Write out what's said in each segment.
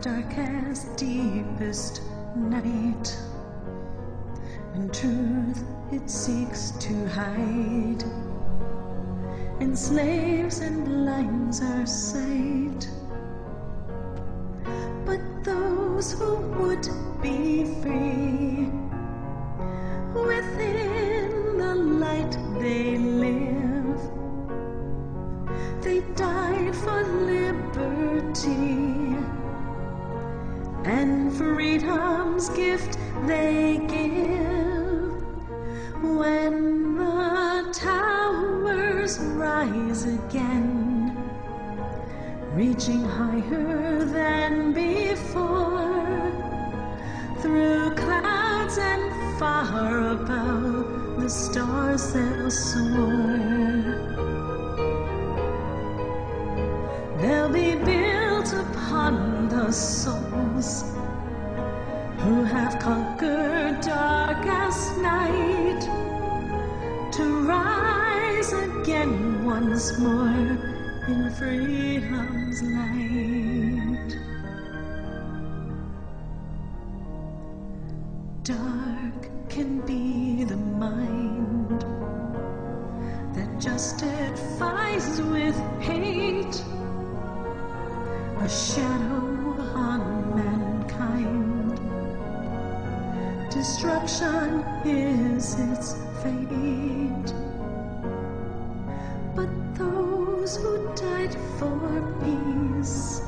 dark as deepest night. And truth it seeks to hide, enslaves and blinds our sight. But those who would be free, within the light they live. They died and freedom's gift they give. When the towers rise again, reaching higher than before, through clouds and far above, the stars they'll soar. The souls who have conquered darkest night to rise again once more in freedom's light. Dark can be the mind that justifies with hate a shadow Destruction is its fate. But those who died for peace,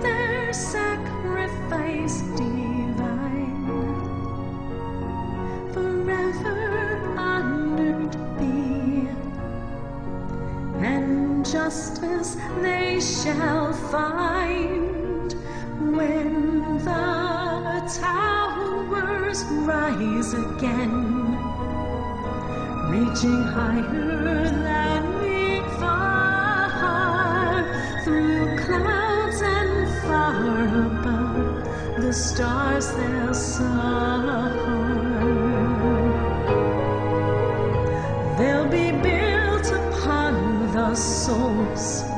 their sacrifice divine, forever honored be and justice they shall find when the towers rise again, reaching higher than before, through clouds and far above, the stars they'll soar. They'll be built upon the souls